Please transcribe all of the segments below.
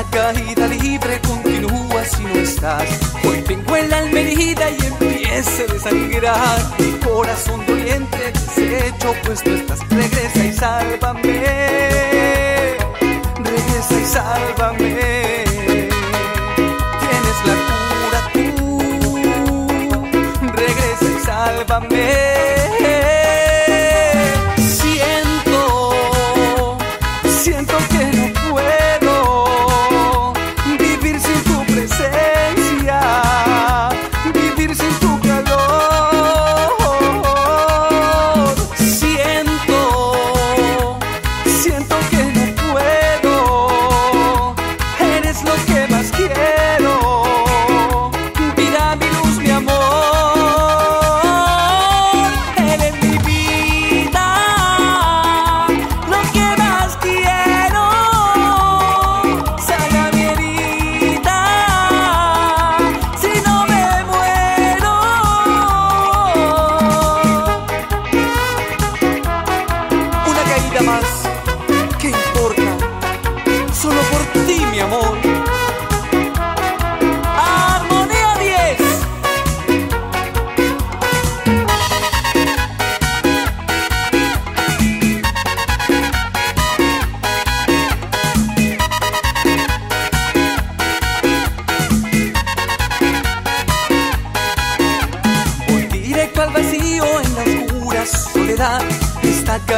Esta caída libre continúa si no estás. Hoy tengo en la almerida y empieza a desangrar. Mi corazón doliente, deshecho, pues tú estás. Regresa y sálvame. Regresa y sálvame. Tienes la cura tú. Regresa y sálvame.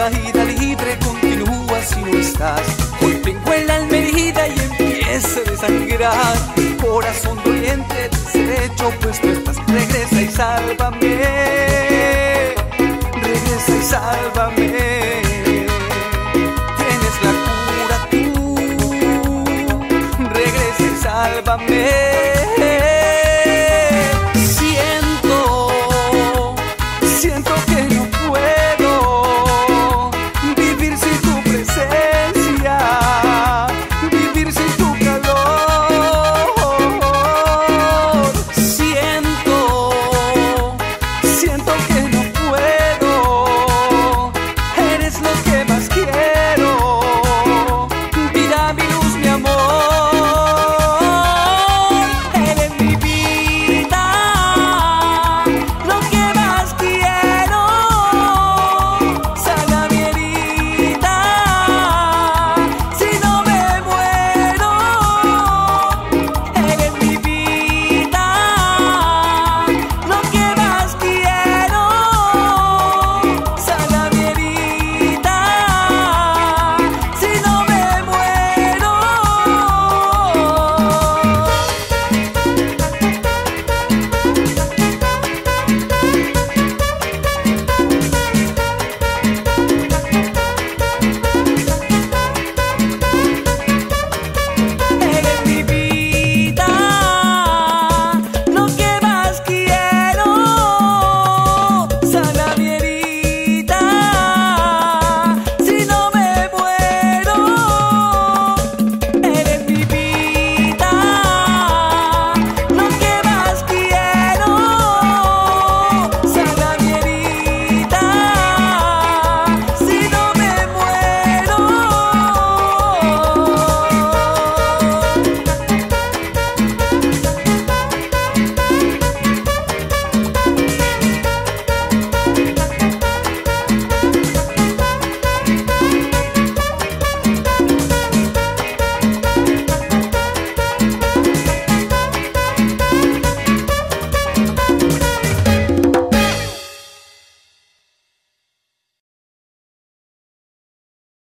caída libre continúa si no estás. Hoy tengo el alma herida y empieza a desangrar. Corazón doliente, deshecho, pues tú estás. Regresa y sálvame. Regresa y sálvame. Tienes la cura tú. Regresa y sálvame.